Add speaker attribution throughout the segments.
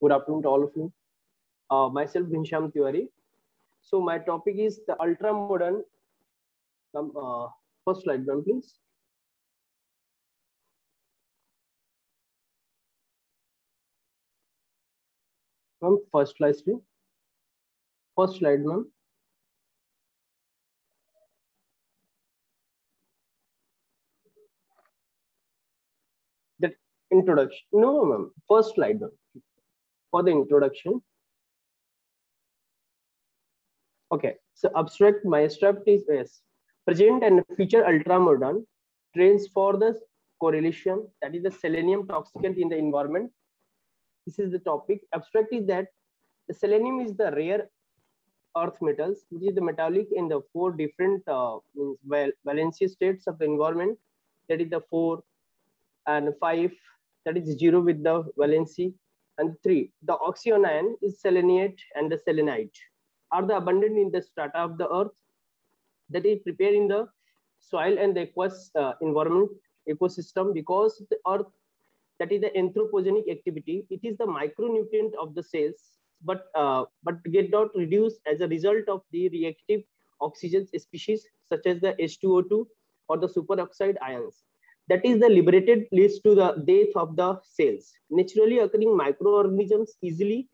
Speaker 1: Good afternoon to all of you. Uh, myself, Ghanshyam Tiwari. So my topic is the ultra modern. Um, uh, first slide, ma'am, please. Ma'am, first slide, please. First slide, ma'am. That introduction. No, no, ma'am. First slide, ma'am. For the introduction. Okay, so abstract, my abstract is yes. Present and future ultra modern trends for the correlation that is the selenium toxicant in the environment. This is the topic. Abstract is that the selenium is the rare earth metals, which is the metallic in the four different uh, val valency states of the environment. That is the four and five, that is zero with the valency, and three. The oxyanion is selenite and the selenite are the abundant in the strata of the earth that is prepared in the soil and the aqueous uh, environment ecosystem because the earth that is the anthropogenic activity it is the micronutrient of the cells but uh, but get not reduced as a result of the reactive oxygen species such as the H2O2 or the superoxide ions that is the liberated leads to the death of the cells. Naturally occurring microorganisms easily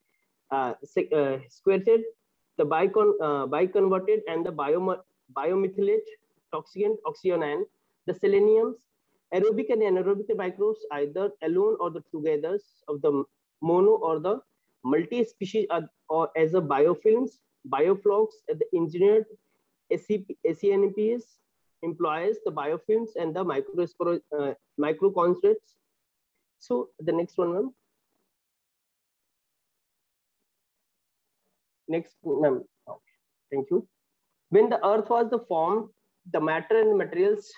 Speaker 1: uh, uh, squirted the bicon, uh, biconverted and the bio, biomethylate toxicant oxyanion, the seleniums, aerobic and anaerobic microbes either alone or the together of the mono or the multi-species or as a biofilms, bioflocs, the engineered ACNPs employs the biofilms and the micro, uh, microconcentrates. So the next one, ma'am. Next, ma'am. Okay. Thank you. When the earth was the form, the matter and materials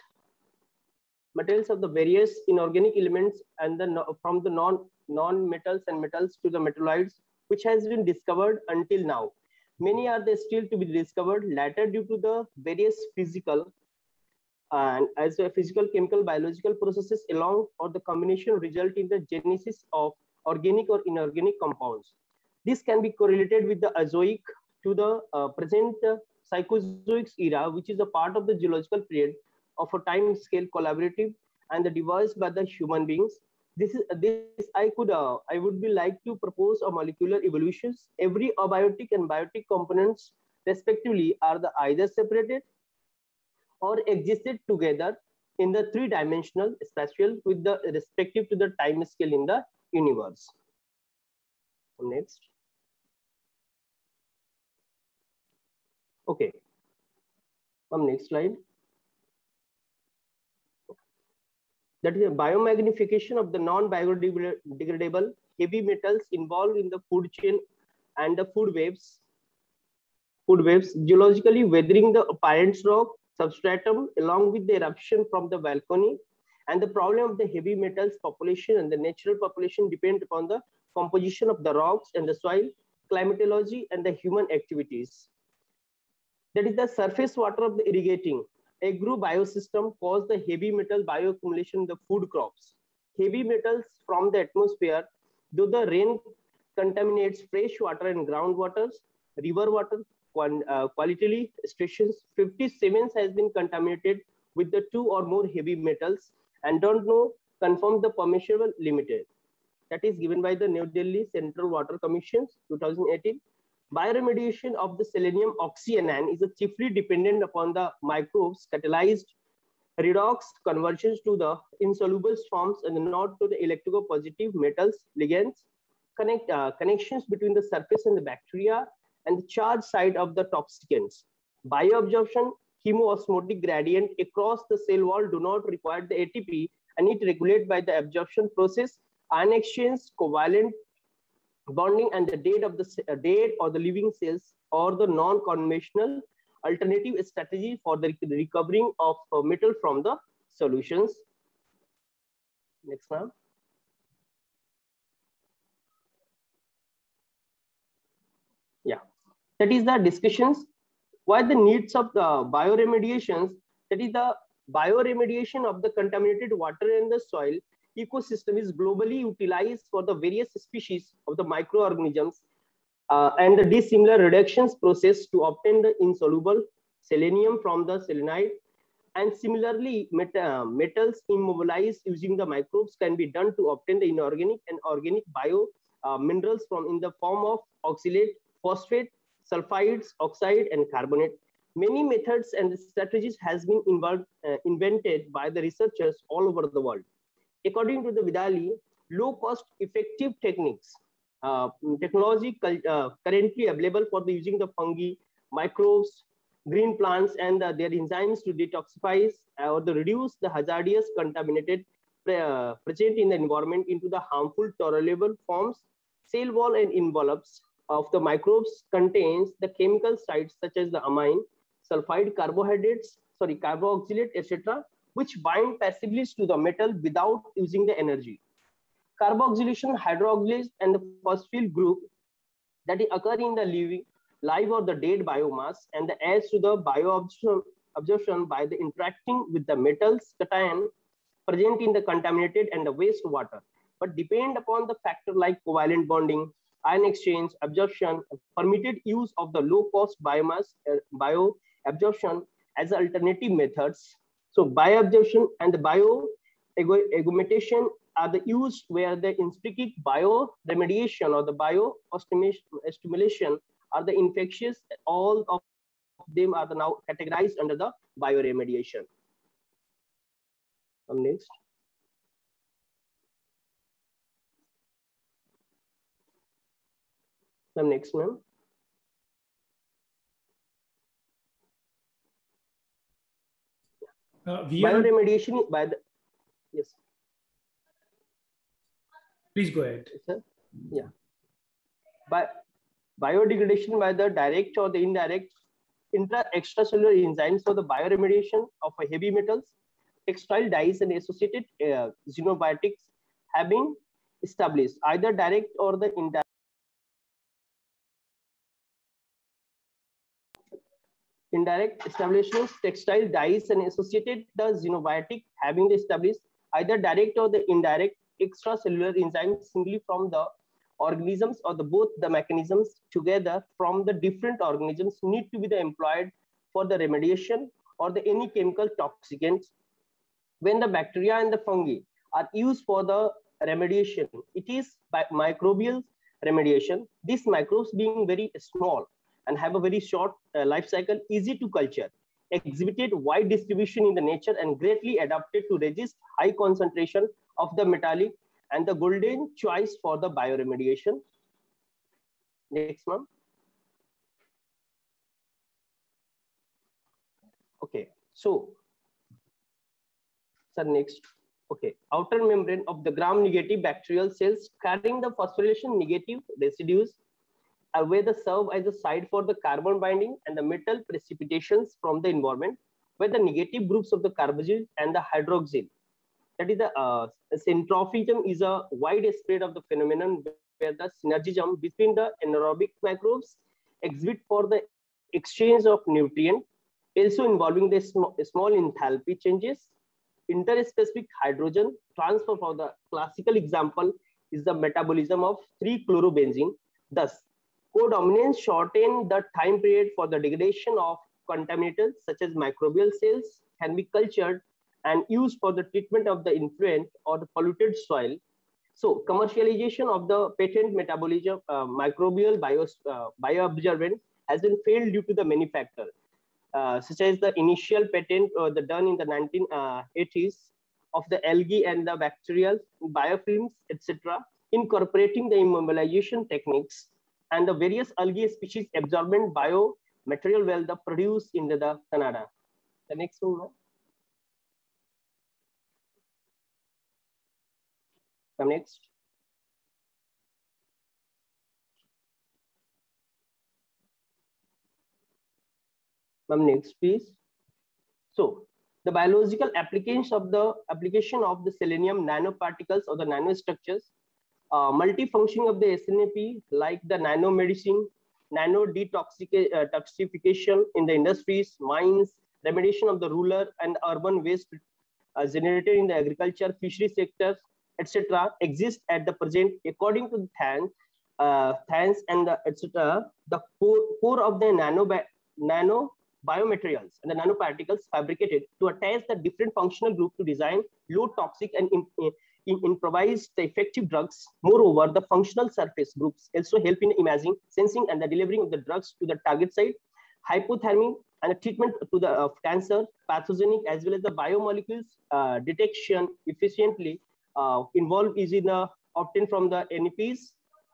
Speaker 1: materials of the various inorganic elements and the from the non non metals and metals to the metalloids which has been discovered until now many are they still to be discovered later due to the various physical and as a physical chemical biological processes along or the combination result in the genesis of organic or inorganic compounds this can be correlated with the Azoic to the uh, present uh, Psychozoic era, which is a part of the geological period of a time scale collaborative and the devised by the human beings. This is this I could uh, I would be like to propose a molecular evolutions. Every abiotic and biotic components respectively are the either separated or existed together in the three-dimensional spatial with the respective to the time scale in the universe. Next. Okay. Come next slide. That is a biomagnification of the non-biodegradable heavy metals involved in the food chain and the food webs. Food webs geologically weathering the parent rock substratum along with the eruption from the balcony and the problem of the heavy metals population and the natural population depend upon the composition of the rocks and the soil, climatology, and the human activities that is the surface water of the irrigating agro biosystem cause the heavy metal bioaccumulation in the food crops. Heavy metals from the atmosphere, though the rain contaminates fresh water and groundwater, river water, uh, quality stations, 57 has been contaminated with the two or more heavy metals and don't know confirm the permissible limited. That is given by the New Delhi Central Water Commission 2018 Bioremediation of the selenium oxyanion is chiefly dependent upon the microbes catalyzed redox conversions to the insoluble forms and not to the electropositive metals ligands. Connect, uh, connections between the surface and the bacteria and the charge side of the toxicants. Bioabsorption, chemoosmotic gradient across the cell wall do not require the ATP and it regulated by the absorption process. Ion exchange, covalent bonding and the dead of the uh, dead or the living cells or the non-conventional alternative strategy for the recovering of uh, metal from the solutions. Next ma'am. Yeah, that is the discussions. Why the needs of the bioremediations, that is the bioremediation of the contaminated water in the soil ecosystem is globally utilized for the various species of the microorganisms uh, and the dissimilar reductions process to obtain the insoluble selenium from the selenide. And similarly, met uh, metals immobilized using the microbes can be done to obtain the inorganic and organic bio uh, minerals from in the form of oxalate, phosphate, sulfides, oxide, and carbonate. Many methods and strategies has been involved, uh, invented by the researchers all over the world. According to the Vidali, low cost effective techniques uh, technology uh, currently available for the using the fungi, microbes, green plants, and uh, their enzymes to detoxify or to reduce the hazardous contaminated uh, present in the environment into the harmful tolerable forms. Cell wall and envelopes of the microbes contains the chemical sites such as the amine, sulfide carbohydrates, sorry, carboxylate, etc., which bind passively to the metal without using the energy carboxylation hydroxylase and the phosphyl group that occur in the living, live or the dead biomass and the adds to the bioabsorption absorption by the interacting with the metals cation present in the contaminated and the waste water, but depend upon the factor like covalent bonding, ion exchange, absorption, permitted use of the low cost biomass uh, bio absorption as alternative methods. So bioabsorption and the bio augmentation are the used where the inspicific bioremediation or the bio stimulation are the infectious. All of them are now categorized under the bioremediation. Um, next. Um, next, ma'am. Uh, bioremediation by the yes
Speaker 2: Please go ahead.
Speaker 1: Sir? Yeah. By biodegradation by the direct or the indirect intra extracellular enzymes for the bioremediation of heavy metals, textile dyes and associated uh, xenobiotics have been established, either direct or the indirect. Indirect establishments, textile dyes and associated the xenobiotic having established either direct or the indirect extracellular enzymes singly from the organisms or the both the mechanisms together from the different organisms need to be the employed for the remediation or the any chemical toxicants when the bacteria and the fungi are used for the remediation. It is by microbial remediation. These microbes being very small and have a very short uh, life cycle easy to culture exhibited wide distribution in the nature and greatly adapted to resist high concentration of the metallic and the golden choice for the bioremediation. Next one. Okay, so, sir, next. Okay, outer membrane of the gram-negative bacterial cells carrying the phosphorylation negative residues where the serve as a site for the carbon binding and the metal precipitations from the environment, where the negative groups of the carboxyl and the hydroxyl that is the uh, syntrophism is a wide spread of the phenomenon where the synergism between the anaerobic microbes exhibit for the exchange of nutrient, also involving the sm small enthalpy changes, interspecific hydrogen transfer for the classical example is the metabolism of 3-chlorobenzene. Thus, codominance shorten the time period for the degradation of contaminants such as microbial cells can be cultured and used for the treatment of the influent or the polluted soil. So commercialization of the patent metabolism uh, microbial bio, uh, bioabsorbent has been failed due to the many factors, uh, such as the initial patent uh, the done in the 1980s uh, of the algae and the bacterial biofilms, etc., incorporating the immobilization techniques and the various algae species absorbent biomaterial well the produced in the, the Canada. The next one. Come next. Come next, please. So the biological applications of the application of the selenium nanoparticles or the nanostructures, uh, multifunctioning of the SNAP like the nanomedicine, nano detoxification in the industries, mines, remediation of the rural and urban waste uh, generated in the agriculture, fishery sectors, etc., exist at the present according to Than, uh, Thans and etc. The core, core of the nano, nano biomaterials and the nanoparticles fabricated to attach the different functional group to design low toxic and in, in, improvised effective drugs. Moreover, the functional surface groups also help in imaging, sensing, and the delivering of the drugs to the target site. Hypothermia and the treatment to the uh, cancer, pathogenic, as well as the biomolecules uh, detection efficiently uh, involved is in the obtained from the NPs,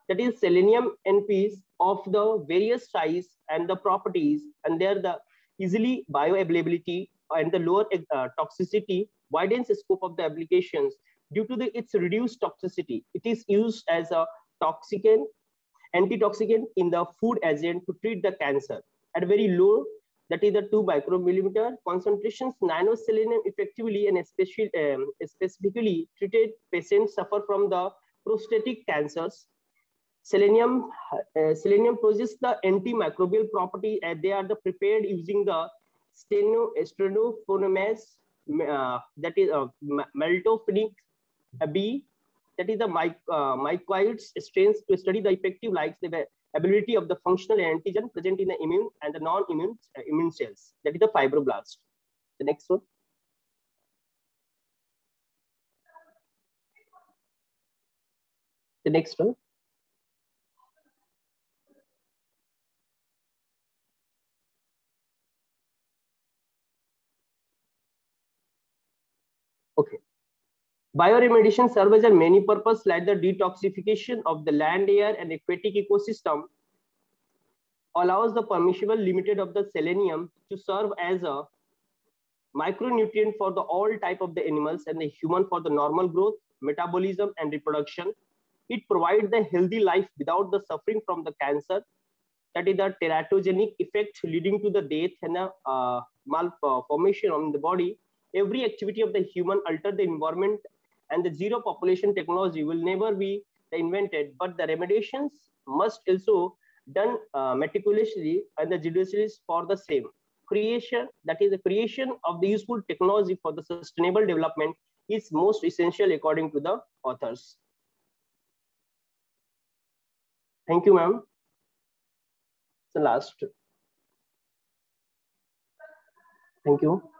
Speaker 1: that is selenium NPs of the various size and the properties, and there the easily bioavailability and the lower uh, toxicity widens the scope of the applications due to the, its reduced toxicity. It is used as a toxicant, antitoxicant in the food agent to treat the cancer at very low that is the 2 micromillimeter concentrations nanoselenium effectively and especially um, specifically treated patients suffer from the prostatic cancers selenium uh, selenium possesses the antimicrobial property and they are the prepared using the steno uh, that is uh, maltophenix b that is the mic, uh, strains to study the effective likes the ability of the functional antigen present in the immune and the non-immune uh, immune cells. That is the fibroblast. The next one. The next one. Okay. Bioremediation serves as a many purpose like the detoxification of the land, air, and aquatic ecosystem allows the permissible limited of the selenium to serve as a micronutrient for the all type of the animals and the human for the normal growth, metabolism, and reproduction. It provides the healthy life without the suffering from the cancer. That is the teratogenic effect leading to the death and the uh, malformation on the body. Every activity of the human alter the environment and the zero population technology will never be invented, but the remediations must also done uh, meticulously and the judiciously for the same. Creation, that is the creation of the useful technology for the sustainable development is most essential according to the authors. Thank you, ma'am. The last. Thank you.